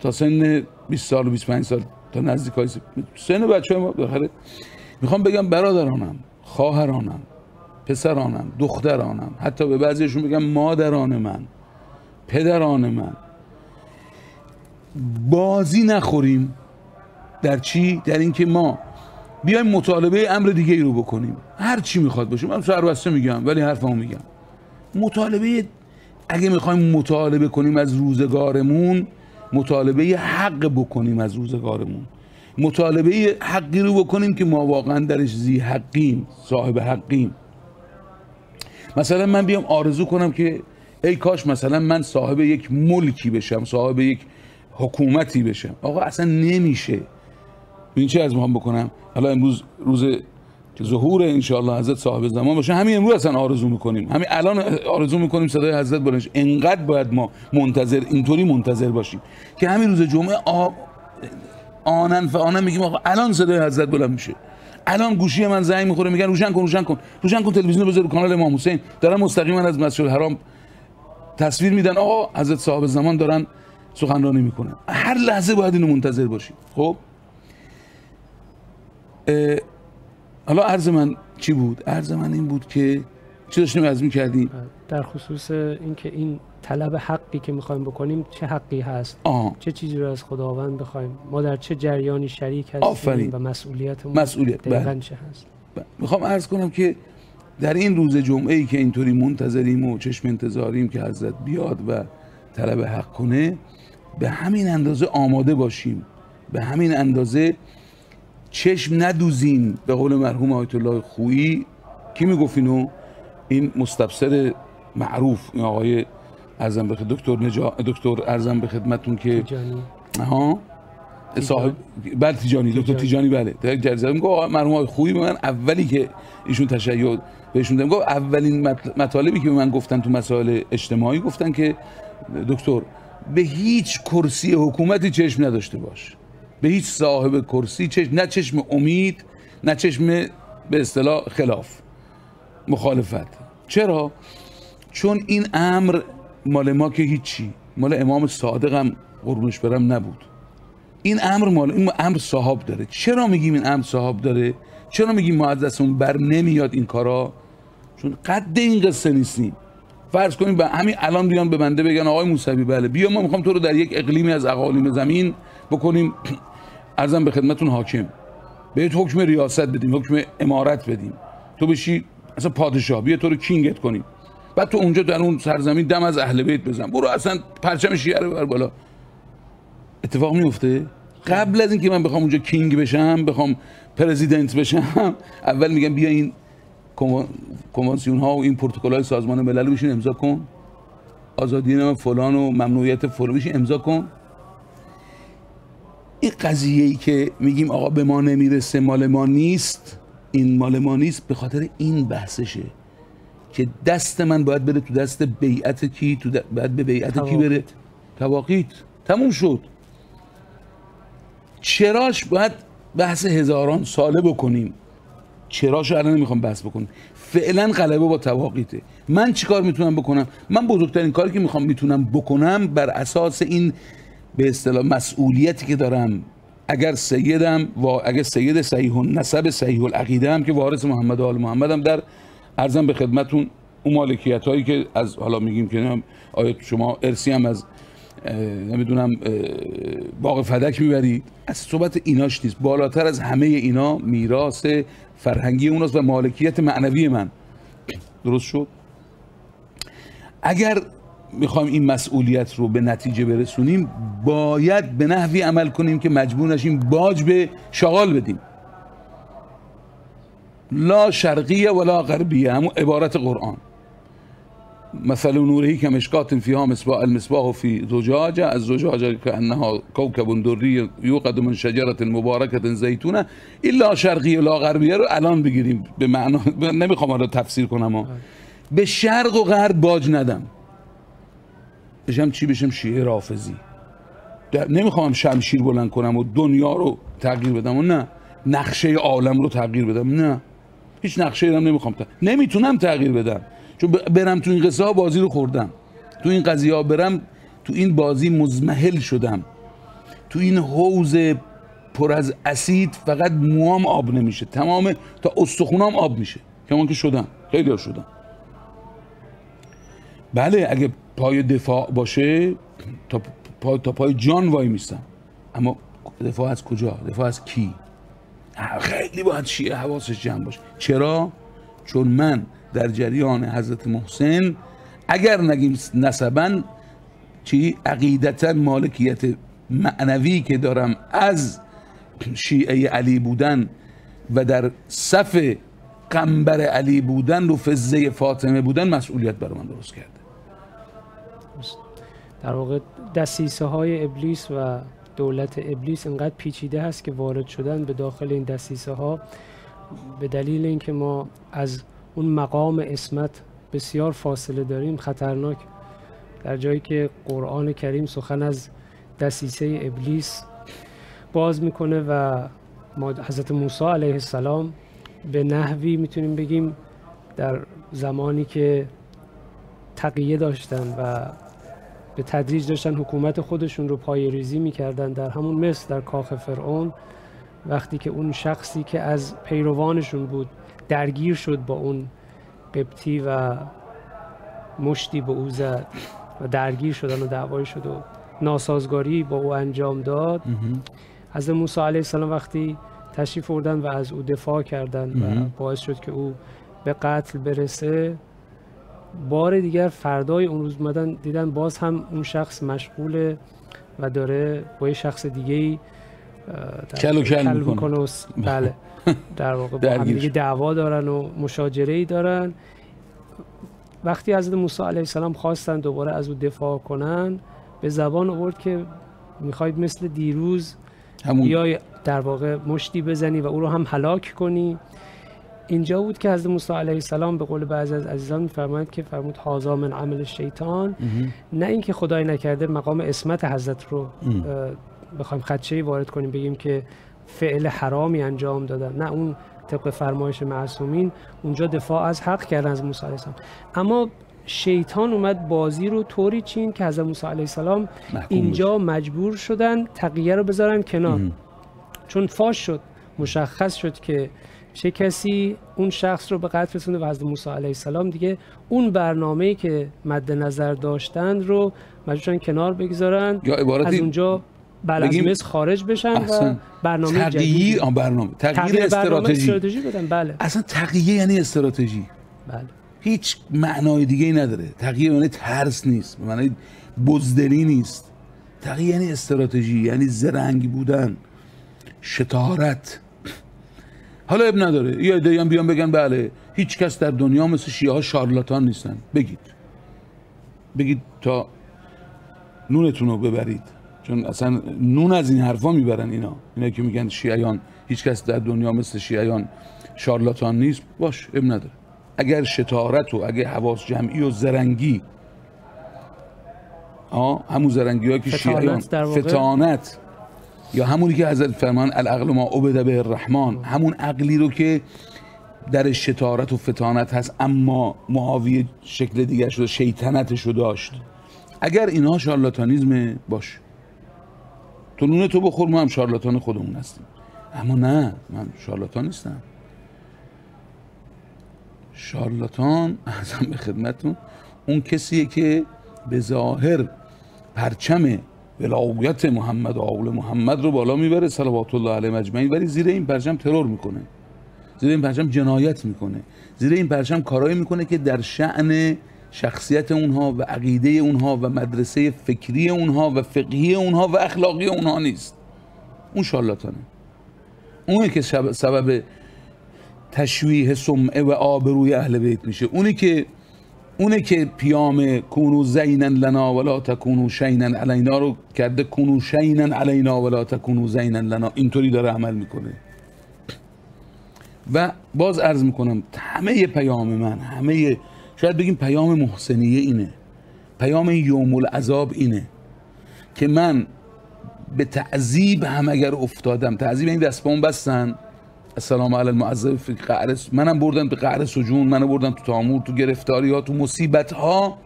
تا سن 20 سال و 25 سال. تا نزدیک های سن بچه های ما بالاخره. می‌خوام بگم برادرانم خواهرانم پسرانم دخترانم. حتی به بعضیشون بگم مادران من پدران من. بازی نخوریم. در چی؟ در اینکه ما بیایم مطالبه امر دیگه ای رو بکنیم. هر چی می‌خواد باشه. من سربسته میگم ولی حرفمو میگم. مطالبه اگه می‌خوایم مطالبه کنیم از روزگارمون مطالبه حق بکنیم از روزگارمون. مطالبه حقی رو بکنیم که ما واقعا درش زی حقیم صاحب حقیم. مثلا من بیام آرزو کنم که ای کاش مثلا من صاحب یک ملکی بشم صاحب یک حکومتی بشم. آقا اصلا نمیشه. این چه از ما بکنم حالا امروز روز که ظهور انشاءالله حضرت صاحب زمان باشه. همین امروز اصلا آرزو می‌کنیم. همین الان آرزو می‌کنیم صدای حضرت بلند شه. انقدر باید ما منتظر اینطوری منتظر باشیم که همین روز جمعه آ... آنن فآنن میگیم آقا الان صدای حضرت بلند میشه. الان گوشی من زنگ می‌خوره میگن روشن کن روشن کن. روشن کن تلویزیون بذار کانال امام حسین. دارن مستقیما از مسجد الحرام تصویر میدن. آقا حضرت صاحب زمان دارن سخنرانی می‌کنن. هر لحظه باید اینو منتظر باشیم. خب؟ حالا عرض من چی بود؟ عرض من این بود که چی داشتیم از می‌کردیم؟ در خصوص اینکه این طلب حقی که می‌خوایم بکنیم چه حقی هست؟ آه چه چیزی رو از خداوند بخوایم؟ ما در چه جریانی شریک هستیم آفرین. و مسئولیتمون مسئولیت، دقیقاً بله. چه هست؟ می‌خوام عرض کنم که در این روز جمعه ای که اینطوری منتظریم و چشم انتظاریم که حضرت بیاد و طلب حق کنه به همین اندازه آماده باشیم. به همین اندازه چشم ندوزیم به قول مرحوم آیت الله خویی. کی می‌گفت اینو این مستبصر معروف این آقای ارزم به دکتر نجا دکتر ارزم به خدمتون که ها صاحب بله تیجانی. دکتر تیجانی. تیجانی بله. در میگه مرحوم آقای خویی به من اولی که ایشون تشیع بهشون گفت اولین مط- مطالبی که به من گفتن تو مسائل اجتماعی گفتن که دکتر به هیچ کرسی حکومتی چشم نداشته باش. به هیچ صاحب کرسی چشم نه چشم امید نه چشم به اصطلاح خلاف مخالفت. چرا؟ چون این امر مال ما که هیچی. مال امام صادق هم قربونش برم نبود. این امر مال این امر صاحب داره. چرا میگیم این امر صاحب داره؟ چرا میگیم ما از بر نمیاد این کارا؟ چون قد این قصه نیستیم. فرض کنیم همین الان بیان به بنده بگن آقای موسوی بله. بیا ما می‌خوام تو رو در یک اقلیمی از اقالیم زمین بکنیم. [CLEARS THROAT] ارزم به خدمتون حاکم. بهت حکم ریاست بدیم حکم امارت بدیم. تو بشی اصلا پادشاه بیا تو رو کینگت کنیم. بعد تو اونجا در اون سرزمین دم از اهل بیت بزن. برو اصلا پرچم شیعه رو بر بالا. اتفاق میفته؟ قبل از اینکه من بخوام اونجا کینگ بشم بخوام پرزیدنت بشم اول میگم بیا این کنوا- کنوانسیون ها و این پروتکل های سازمان ملل بشین امضا کن. آزادی نام فلان و ممنوعیت فلان امضا کن. این قضیه ای که میگیم آقا به ما نمی‌رسه مال ما نیست این مال ما نیست به خاطر این بحثشه که دست من باید بره تو دست بیعت کی تو باید به بیعت کی بره؟ تواقیت. تموم شد. چراش باید بحث هزاران ساله بکنیم. چراش الان نمی‌خوام بحث بکنیم. فعلا غلبه با تواقیته. من چیکار می‌تونم بکنم؟ من بزرگترین کاری که می‌خوام می‌تونم بکنم بر اساس این به اصطلاح مسئولیتی که دارم. اگر سیدم و اگر سید صحیح نسب صحیح العقیده هم که وارث محمد آل محمد هم در ارزم به خدمتون اون مالکیت هایی که از حالا میگیم که آیا شما ارسی هم از نمی‌دونم باغ فدک می‌بری از صحبت ایناش نیست. بالاتر از همه اینا میراث فرهنگی اوناست و مالکیت معنوی من. درست شد؟ اگر می‌خوایم این مسئولیت رو به نتیجه برسونیم باید به نحوی عمل کنیم که مجبور نشیم باج به شغال بدیم. لا شرقیه ولا غربیه همون عبارت قرآن. مثل نوره که مشکات فیها مصباح المصباح فی زجاجه از زجاجه که انها کوکب دری یوقد من شجرت مبارکت زیتونه. الا شرقی لا غربیه رو الان بگیریم به معنا نمی‌خوام رو تفسیر کنم به شرق و غرب باج ندم. بشم چی؟ بشم شیعه رافضی نمی‌خوام شمشیر بلند کنم و دنیا رو تغییر بدم و نه. نقشه عالم رو تغییر بدم نه. هیچ نقشه هم نمی‌خوام نمی‌تونم تغییر بدم. چون برم تو این قصه ها بازی رو خوردم. تو این قضیه ها برم تو این بازی مزمحل شدم. تو این حوز پر از اسید فقط موام آب نمیشه. تمام تا استخونام آب میشه. که که شدم. خیلی شدم. بله اگه پای دفاع باشه تا پای, تا پای جان وای میستم. اما دفاع از کجا؟ دفاع از کی؟ خیلی باید شیعه حواسش جمع باشه. چرا؟ چون من در جریان حضرت محسن اگر نگیم نسبا چی؟ عقیدتا مالکیت معنوی که دارم از شیعه علی بودن و در صف قنبر علی بودن و فزه فاطمه بودن مسئولیت برای من درست کرده. در واقع دسیسه های ابلیس و دولت ابلیس انقدر پیچیده هست که وارد شدن به داخل این دسیسه ها به دلیل اینکه ما از اون مقام اسمت بسیار فاصله داریم خطرناک. در جایی که قرآن کریم سخن از دسیسه ابلیس باز می‌کنه و حضرت موسی علیه السلام به نحوی می‌تونیم بگیم در زمانی که تقیه داشتن و به تدریج داشتن حکومت خودشون رو پای ریزی می‌کردن در همون مصر در کاخ فرعون. وقتی که اون شخصی که از پیروانشون بود درگیر شد با اون قبطی و مشتی به او زد و درگیر شدن و دعوایی شد و ناسازگاری با او انجام داد از موسی علیه السلام وقتی تشریف بردن و از او دفاع کردن و باعث شد که او به قتل برسه بار دیگر فردای اون روز اومدن دیدن باز هم اون شخص مشغوله و داره با یه شخص دیگه ای کل و کل می‌کنه. بله. در واقع با هم دیگه دعوا دارن و مشاجره ای دارن. وقتی از موسی علیه السلام خواستن دوباره از او دفاع کنن به زبان آورد که می‌خواید مثل دیروز بیای در واقع مشتی بزنی و او رو هم هلاک کنی. اینجا بود که حضرت موسی علیه السلام به قول بعضی از عزیزان میفرمایند که فرمود هازا من عمل شیطان. نه اینکه خدای نکرده مقام اسمت حضرت رو بخوایم خدشه وارد کنیم بگیم که فعل حرامی انجام دادن. نه اون طبق فرمایش معصومین اونجا دفاع از حق کردن از موسی علیه السلام. اما شیطان اومد بازی رو طوری چین که حضرت موسی علیه السلام اینجا مجبور شدن تقیه رو بذارن کنار. چون فاش شد مشخص شد که چه کسی اون شخص رو به قتل رسونده و حضرت موسی علیه السلام دیگه اون برنامه‌ای که مد نظر داشتند رو مجبورن کنار بگذارن یا از اونجا بله از خارج بشن و برنامه تغییر برنامه تغییر استراتژی. بدن. بله. اصلا تغییر یعنی استراتژی. بله. هیچ معنای دیگه ای نداره. تغییر یعنی ترس نیست معنی بزدلی نیست. تغییر یعنی استراتژی یعنی زرنگ بودن شتارت حالا اب نداره. یه عده هم بیان بگن بله هیچ کس در دنیا مثل شیعه ها شارلاتان نیستن. بگید. بگید تا نونتون رو ببرید. چون اصلا نون از این حرفا می‌برن اینا. اینا که میگن شیعیان هیچ کس در دنیا مثل شیعیان شارلاتان نیست. باش اب نداره. اگر شتارت و اگر حواس جمعی و زرنگی آه همون زرنگی ها که فتانت شیعیان. در واقع. فتانت. یا همونی که حضرت فرمان العقل ما عبد به الرحمن همون عقلی رو که در شتارت و فتانت هست اما معاویه شکل دیگر شده شیطنتش رو داشت. اگر اینها شارلاتانیزم باش. تو نون تو بخور ما هم شارلاتان خودمون هستیم. اما نه من شارلاتان نیستم. شارلاتان ازم به خدمتون اون کسیه که به ظاهر پرچم ولایت محمد و آل محمد رو بالا می‌بره صلوات الله علیه مجمعین ولی زیر این پرچم ترور می‌کنه. زیر این پرچم جنایت می‌کنه. زیر این پرچم کارایی می‌کنه که در شعن شخصیت اونها و عقیده اونها و مدرسه فکری اونها و فقهی اونها و اخلاقی اونها نیست. اون شارلاتانه. اونه که سبب تشویه سمعه و آبروی اهل بیت میشه. اونی که اونه که پیام کونو زینن لنا ولا تکونو شینن علینا رو کرده کونو شینن علینا ولا تکونو زینن لنا. اینطوری داره عمل می‌کنه. و باز عرض می‌کنم همه پیام من همه شاید بگیم پیام محسنیه اینه. پیام یوم العذاب اینه که من به تعذیب هم اگر افتادم تعذیب این دستبان بستن السلام علی المعذب فی قعر منم بردن به قعر سجون منو بردن تو تامور تو گرفتاری ها تو مصیبت ها.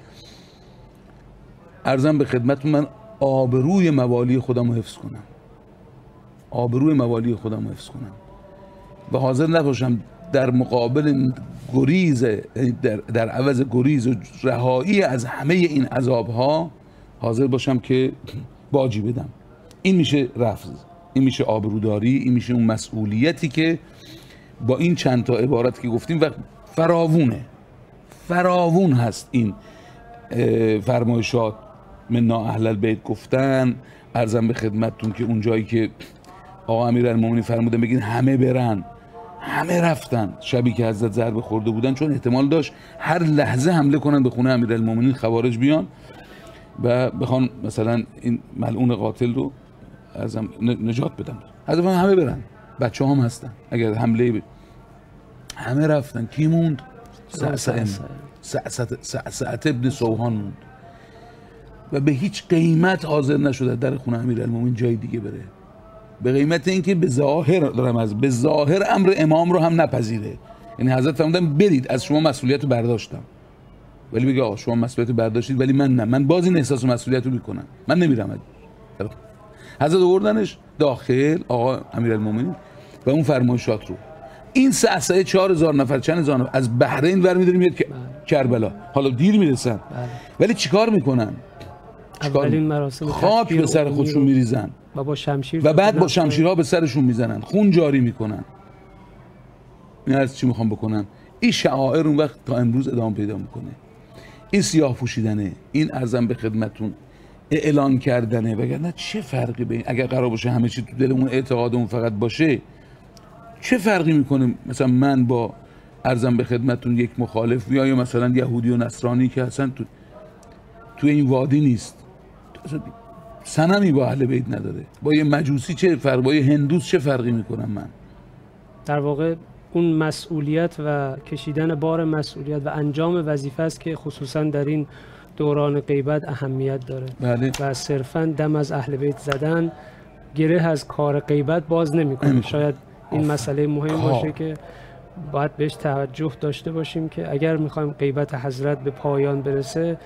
ارزم به خدمت من آبروی موالی خودم رو حفظ کنم. آبروی موالی خودم رو حفظ کنم. و حاضر نباشم در مقابل گریز یعنی در, در عوض گریز و رهایی از همه این عذاب ها حاضر باشم که باجی بدم. این میشه رفض. این میشه آبروداری این میشه اون مسئولیتی که با این چند تا عبارت که گفتیم و فراوونه. فراوون هست این فرمایشات. من اهل البیت گفتن ارزم به خدمتتون که اون جایی که آقا امیرالمومنین فرمودن بگین همه برن. همه رفتن. شبی که حضرت ضربه خورده بودن چون احتمال داشت هر لحظه حمله کنن به خونه امیرالمومنین خوارج بیان و بخوان مثلا این ملعون قاتل رو ازم نجات حضرت فرمودن همه برن. بچه هم هستن. اگر حمله ب... همه رفتن. کی موند؟ سعسعه سعسعه سعسعه ابن سوهان موند. و به هیچ قیمت حاضر نشده. در خونه امیرالمومنین جای دیگه بره. به قیمت اینکه به ظاهر دارم از به ظاهر امر امام رو هم نپذیره. یعنی حضرت فرمودن برید. از شما مسئولیت رو برداشتم. ولی بگه آقا شما مسئولیت رو برداشتید. ولی من نه. من باز این احساس و مسئولیت رو می‌کنم. من نمیرم حضرت آوردنش داخل آقا امیرالمومنین و اون فرمایشات رو این سعسعه چهار هزار نفر چند هزار نفر؟ از بحرین برمیداره میاد که کربلا. حالا دیر می‌رسن. ولی چیکار می‌کنن؟ چیکار؟ مراسم خاک به سر خودشون میریزن. و با شمشیر و بعد با. شمشیرها به سرشون می‌زنن. خون جاری می‌کنن. این از چی می‌خوام بکنم؟ این شعائر اون وقت تا امروز ادامه پیدا می‌کنه. این سیاه پوشیدنه. این ارزم به خدمتون. اعلان کردنه وگرنه چه فرقی بین اگر قرار باشه همه چی تو دلمون اعتقادمون فقط باشه چه فرقی می‌کنه؟ مثلا من با ارزم به خدمتون یک مخالف یا یا مثلا یهودی و نصرانی که اصلا تو تو این وادی نیست. سنمی با اهل بیت نداره. با یه مجوسی چه فرق با یه هندوس چه فرقی می‌کنم من؟ در واقع اون مسئولیت و کشیدن بار مسئولیت و انجام وظیفه است که خصوصا در این دوران غیبت اهمیت داره بله و صرفا دم از اهل بیت زدن گره از کار غیبت باز نمی‌کنه. شاید این آفرین. مسئله مهم کار. باشه که باید بهش توجه داشته باشیم که اگر می‌خوایم غیبت حضرت به پایان برسه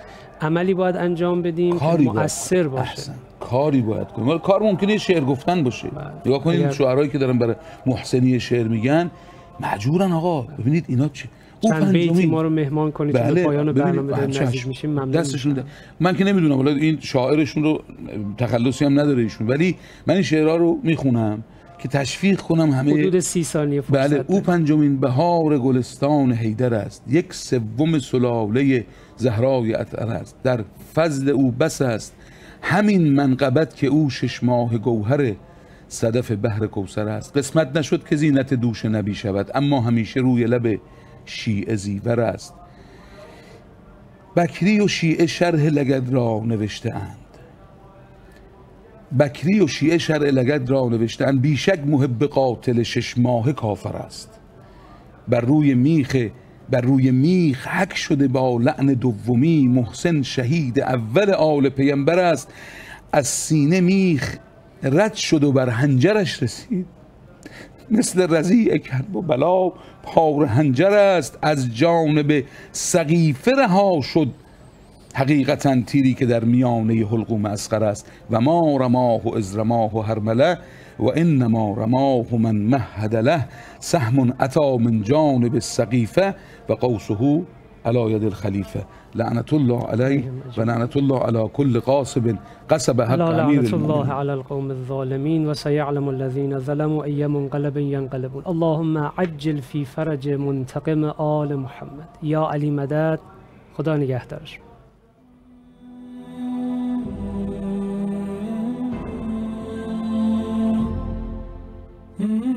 عملی باید انجام بدیم که کاری باید مؤثر باشه احسن. کاری باید کنیم کار ممکنه شعر گفتن باشه بله. نگاه کنید اگر- شعرهایی که دارن برای محسنی شعر میگن مجبورن آقا ببینید اینا چه چند بیتی ما رو مهمان کنید به پایان برنامه بله، نزدیک. میشیم ممنون دستشون. ده. من که نمی‌دونم حالا این شاعرشون رو تخلصی هم نداره ایشون ولی من این شعرها رو می‌خونم که تشویق کنم همه حدود سی ثانیه فرصت بله او. پنجمین بهار گلستان حیدر است یک سوم سلاله زهرای اطهر است در فضل او بس است همین منقبت که او شش ماه گوهر صدف بحر کوسر است قسمت نشد که زینت دوش نبی شود اما همیشه روی لب شیعه زیور است. بکری و شیعه شرح لگد را نوشته اند. بکری و شیعه شرع لگد را نوشتن بیشک محب قاتل شش ماه کافر است. بر روی میخ بر روی میخ حک شده با لعن دومی محسن شهید اول آل پیمبر است. از سینه میخ رد شد و بر هنجرش رسید. مثل رزیع کرب و بلا پار هنجر است از جانب سقیفه رها شد. حقیقتا تیری که در میانه حلقوم اسقر است. و ما رماه و از رماه و هرمله و انما رماه من مهد له. سهم اتا من جانب السقیفه و قوسه على ید الخلیفه لعنت الله علیه و لعنت الله على كل قاسب قصب حق لا امیر لعنة الله على القوم الظالمين وسيعلم الذين ظلموا أي منقلب ينقلبون. اللهم عجل في فرج منتقم آل محمد. یا علی مدد خدا نگهدارش. میبرن